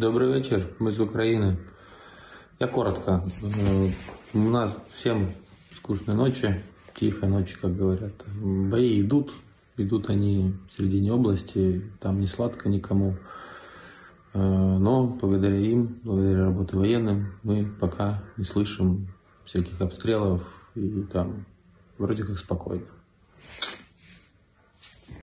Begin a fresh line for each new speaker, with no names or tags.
Добрый вечер, мы из Украины. Я коротко. У нас всем скучной ночи, тихой ночи, как говорят. Бои идут, идут они в середине области, там не сладко никому. Э, но благодаря им, благодаря работе военным, мы пока не слышим всяких обстрелов и там вроде как спокойно.